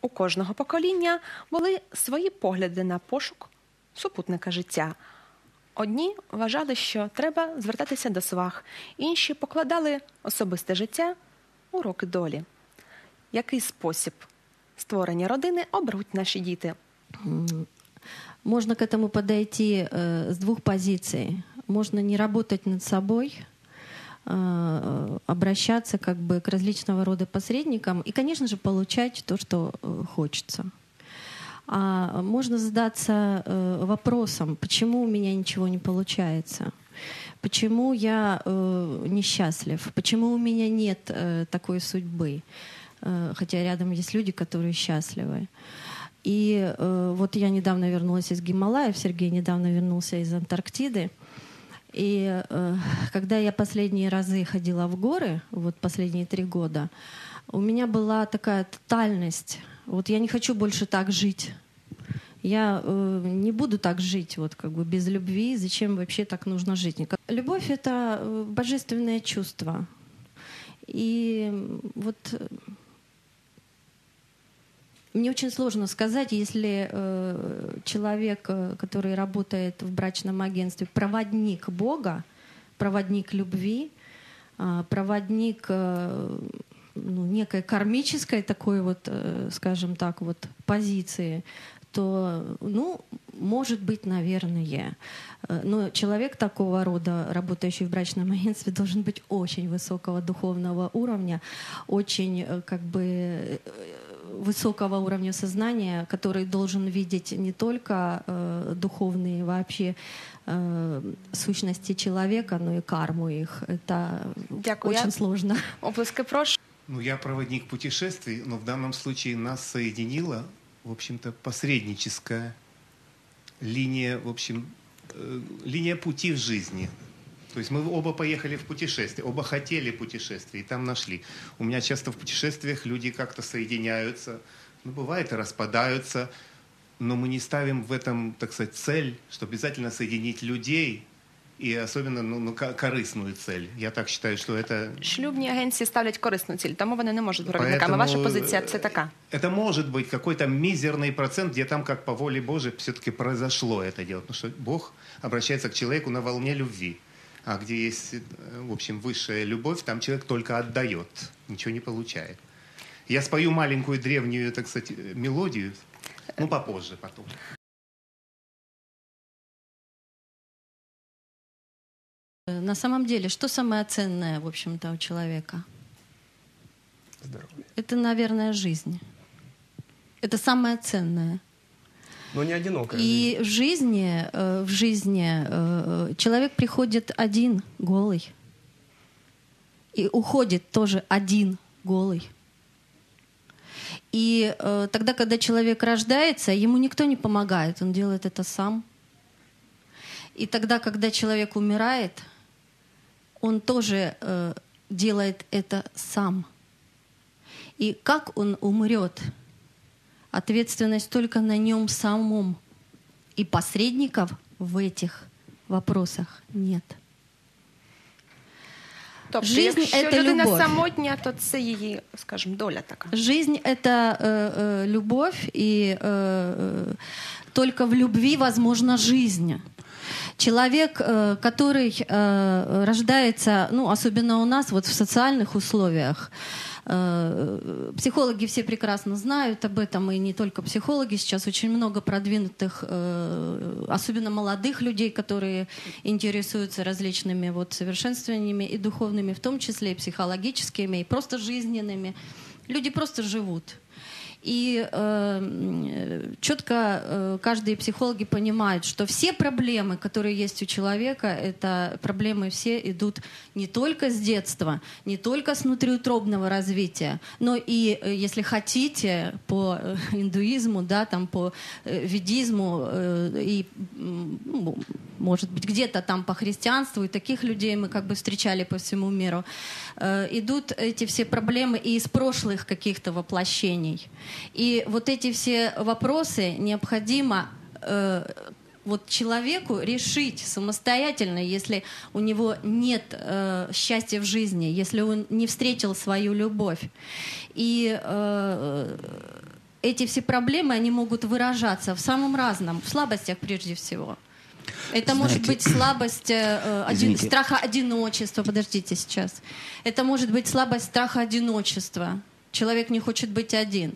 у кожного покоління були свої погляди на пошук супутника життя. Одні вважали, що треба звертатися до свах, інші покладали особисте життя у роки долі. Який спосіб створення родини оберуть наші діти? Можно к этому подойти э, с двух позиций. Можно не работать над собой, э, обращаться как бы к различного рода посредникам и, конечно же, получать то, что э, хочется. А можно задаться э, вопросом, почему у меня ничего не получается, почему я э, несчастлив, почему у меня нет э, такой судьбы, э, хотя рядом есть люди, которые счастливы. И э, вот я недавно вернулась из Гималаев, Сергей недавно вернулся из Антарктиды. И э, когда я последние разы ходила в горы, вот последние три года, у меня была такая тотальность. Вот я не хочу больше так жить. Я э, не буду так жить, вот как бы без любви. Зачем вообще так нужно жить? Любовь это э, божественное чувство. И вот э, мне очень сложно сказать, если э, человек, э, который работает в брачном агентстве, проводник Бога, проводник любви, э, проводник э, ну, некой кармической такой вот, э, скажем так, вот позиции, то, ну, может быть, наверное. Э, но человек такого рода, работающий в брачном агентстве, должен быть очень высокого духовного уровня, очень э, как бы высокого уровня сознания, который должен видеть не только э, духовные вообще э, сущности человека, но и карму их. Это Дякую. очень Я- сложно. Оплески прошу. Ну, я проводник путешествий, но в данном случае нас соединила, в общем-то, посредническая линия, в общем, э, линия пути в жизни. То есть мы оба поехали в путешествие, оба хотели путешествие, и там нашли. У меня часто в путешествиях люди как-то соединяются, ну, бывает и распадаются, но мы не ставим в этом, так сказать, цель, что обязательно соединить людей, и особенно ну, ну, ко- корыстную цель. Я так считаю, что это Шлюбні агенції ставлять корисну ціль, тому вони не можуть бути провідниками. Поэтому, Ваша позиція це така. Это может быть какой-то мизерный процент, где там, как по воле Божией, все-таки произошло это дело. Потому что Бог обращается к человеку на волне любви. А где есть, э, в общем, высшая любовь, там человек только отдает, ничего не получает. Я спою маленькую древнюю, так сказать, э, мелодию, ну, попозже, потом. На самом деле, что самое ценное, в общем-то, у человека? Здоровье. Это, наверное, жизнь. Это самое ценное. Но не одинокая жизнь. И в жизни, э, в жизни э, человек приходит один, голый. И уходит тоже один, голый. И э, тогда, когда человек рождается, ему никто не помогает, он делает это сам. И тогда, когда человек умирает, он тоже э, делает это сам. И как он умрет, ответственность только на нем самом. И посредников в этих вопросах нет. Тобто, Жизнь якщо – це людина любов. самотня, то це її, скажімо, доля така. Жизнь — это э, э, любовь, и э, э, только в любви возможна жизнь. Человек, э, который э, рождается, ну, особенно у нас, вот в социальных условиях, э, психологи все прекрасно знают об этом, и не только психологи, сейчас очень много продвинутых, особенно молодых людей, которые интересуются различными вот совершенствованиями и духовными, в том числе и психологическими, и просто жизненными. Люди просто живут. И э, четко э, каждые психологи понимают, что все проблемы, которые есть у человека, это проблемы все идут не только с детства, не только с внутриутробного развития, но и, э, если хотите, по э, индуизму, да, там по э, ведизму э, и, ну, может быть, где-то там по христианству, и таких людей мы как бы встречали по всему миру, э, идут эти все проблемы и из прошлых каких-то воплощений. И вот эти все вопросы необходимо э, вот человеку решить самостоятельно, если у него нет э, счастья в жизни, если он не встретил свою любовь. И э, эти все проблемы, они могут выражаться в самом разном, в слабостях прежде всего. Это Знаете, может быть слабость э, один, Извините. страха одиночества. Подождите сейчас. Это может быть слабость страха одиночества. Человек не хочет быть один.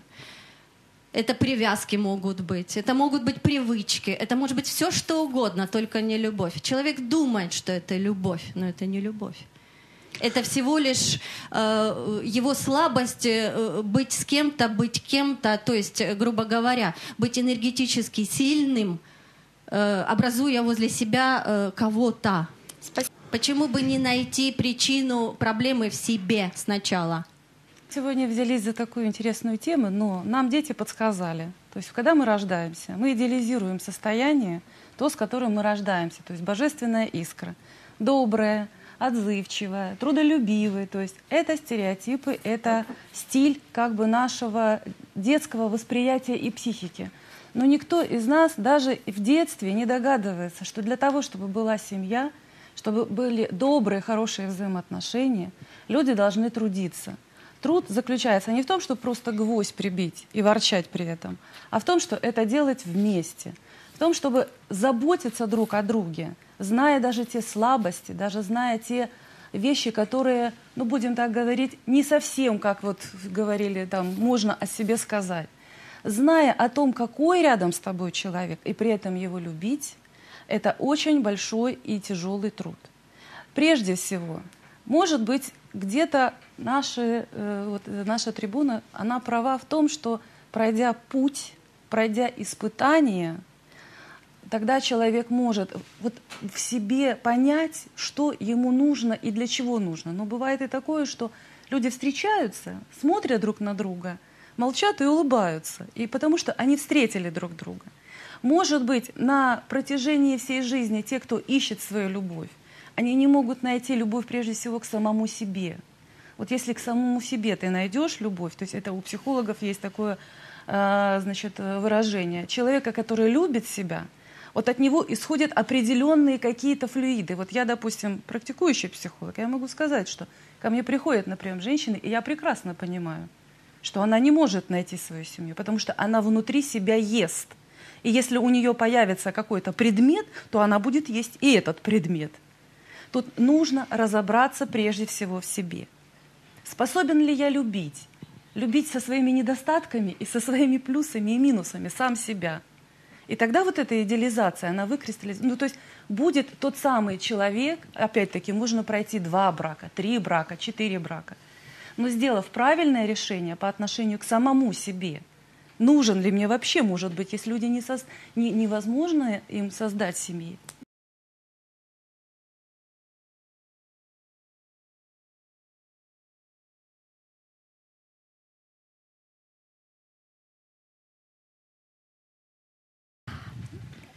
Это привязки могут быть, это могут быть привычки, это может быть все что угодно, только не любовь. Человек думает, что это любовь, но это не любовь. Это всего лишь э, его слабость э, быть с кем-то, быть кем-то, то есть, э, грубо говоря, быть энергетически сильным, э, образуя возле себя э, кого-то. Почему бы не найти причину проблемы в себе сначала? Сегодня взялись за такую интересную тему, но нам дети подсказали. То есть, когда мы рождаемся, мы идеализируем состояние, то, с которым мы рождаемся, то есть божественная искра, добрая, отзывчивая, трудолюбивая. То есть это стереотипы, это стиль как бы нашего детского восприятия и психики. Но никто из нас даже в детстве не догадывается, что для того, чтобы была семья, чтобы были добрые, хорошие взаимоотношения, люди должны трудиться. Труд заключается не в том, чтобы просто гвоздь прибить и ворчать при этом, а в том, что это делать вместе. В том, чтобы заботиться друг о друге, зная даже те слабости, даже зная те вещи, которые, ну, будем так говорить, не совсем, как вот говорили, там, можно о себе сказать. Зная о том, какой рядом с тобой человек, и при этом его любить, это очень большой и тяжелый труд. Прежде всего, может быть, где-то наши, э, вот, наша трибуна, она права в том, что пройдя путь, пройдя испытания, тогда человек может вот в себе понять, что ему нужно и для чего нужно. Но бывает и такое, что люди встречаются, смотрят друг на друга, молчат и улыбаются, и потому что они встретили друг друга. Может быть, на протяжении всей жизни те, кто ищет свою любовь, они не могут найти любовь прежде всего к самому себе. Вот если к самому себе ты найдешь любовь, то есть это у психологов есть такое э, значит, выражение, человека, который любит себя, вот от него исходят определенные какие-то флюиды. Вот я, допустим, практикующий психолог, я могу сказать, что ко мне приходят, например, женщины, и я прекрасно понимаю, что она не может найти свою семью, потому что она внутри себя ест. И если у нее появится какой-то предмет, то она будет есть и этот предмет. Тут нужно разобраться прежде всего в себе. Способен ли я любить? Любить со своими недостатками и со своими плюсами и минусами сам себя. И тогда вот эта идеализация, она выкристаллизуется. Ну, то есть будет тот самый человек, опять-таки, можно пройти два брака, три брака, четыре брака Но сделав правильное решение по отношению к самому себе, нужен ли мне вообще, может быть, если люди не, соз... не невозможно им создать семьи,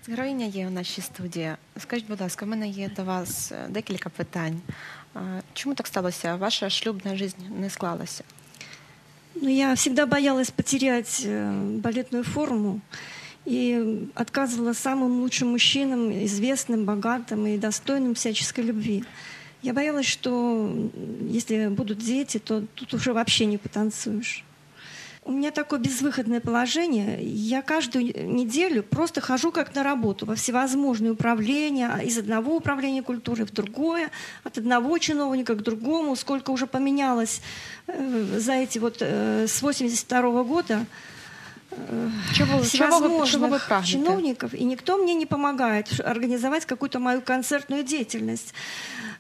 Героїня є у нашій студії. Скажіть, будь ласка, в мене є до вас е, декілька питань. А, Чому так сталося? Ваша шлюбна життя не склалася? Ну, я всегда боялась потерять э, балетную форму и отказывала самым лучшим мужчинам, известным, богатым и достойным всяческой любви. Я боялась, что если будут дети, то тут уже вообще не потанцуешь. У меня такое безвыходное положение. Я каждую неделю просто хожу как на работу во всевозможные управления, а из одного управления культуры в другое, от одного чиновника к другому. Сколько уже поменялось э, за эти вот э, с 82 года э, Чего, чего, вы, чего вы всевозможных чиновников, и никто мне не помогает организовать какую-то мою концертную деятельность,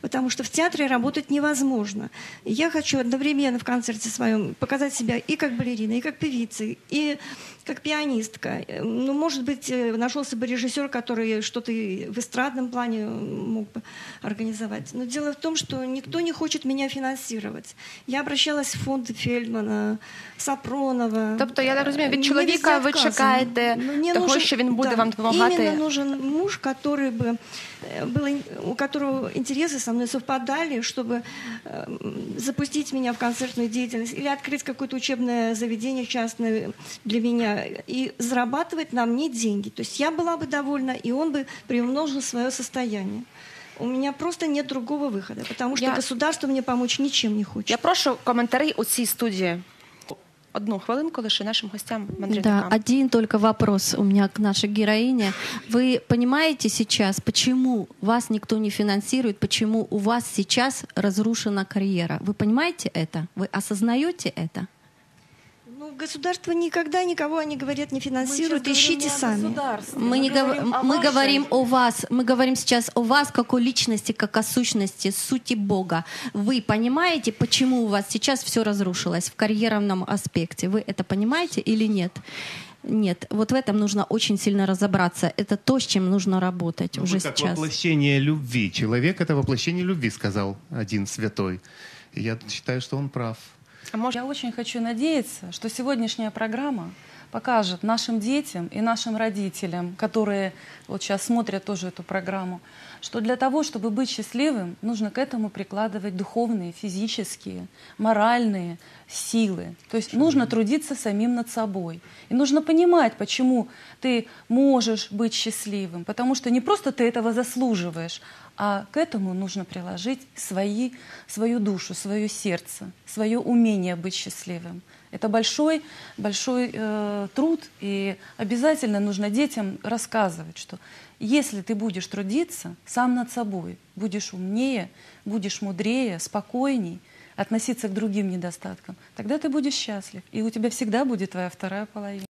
потому что в театре работать невозможно. И я хочу одновременно в концерте своем показать себя и как балерина, и как певица, и как пианистка. Э, Ну, может быть, э, нашелся бы режиссер, который что-то и в эстрадном плане мог бы организовать. Но дело в том, что никто не хочет меня финансировать. Я обращалась в фонды Фельдмана, Сапронова. Тобто, я так розумію, від Мне чоловіка везде ви отказано. чекаєте Мне того, нужен- що він буде да, вам допомагати? Именно нужен муж, который бы э, был, ин- у которого интересы со мной совпадали, чтобы э, м, запустить меня в концертную деятельность или открыть какое-то учебное заведение частное для меня и зарабатывать на мне деньги. То есть я была бы довольна, и он бы приумножил свое состояние. У меня просто нет другого выхода, потому что Я- государство мне помочь ничем не хочет. Я прошу коментарі у цій студії. одну хвилинку лише нашим гостям Да, мандрівникам. один только вопрос у меня к нашей героине. Вы понимаете сейчас, почему вас никто не финансирует, почему у вас сейчас разрушена карьера? Вы понимаете это? Вы осознаете это? Государство никогда никого, они говорят, не финансирует. Ищите сами. Мы, не гов- мы говорим о вас, мы говорим сейчас о вас как о личности, как о сущности, сути Бога. Вы понимаете, почему у вас сейчас все разрушилось в карьерном аспекте? Вы это понимаете или нет? Нет, вот в этом нужно очень сильно разобраться. Это то, с чем нужно работать Ну, уже вы как сейчас. воплощение любви. Человек — это воплощение любви, сказал один святой. Я считаю, что он прав. А Я очень хочу надеяться, что сегодняшняя программа покажет нашим детям и нашим родителям, которые вот сейчас смотрят тоже эту программу, что для того, чтобы быть счастливым, нужно к этому прикладывать духовные, физические, моральные силы. То есть нужно трудиться самим над собой. И нужно понимать, почему ты можешь быть счастливым. Потому что не просто ты этого заслуживаешь, а к этому нужно приложить свои, свою душу, свое сердце, свое умение быть счастливым. Это большой, большой э, труд, и обязательно нужно детям рассказывать, что если ты будешь трудиться сам над собой, будешь умнее, будешь мудрее, спокойней, относиться к другим недостаткам, тогда ты будешь счастлив, и у тебя всегда будет твоя вторая половина.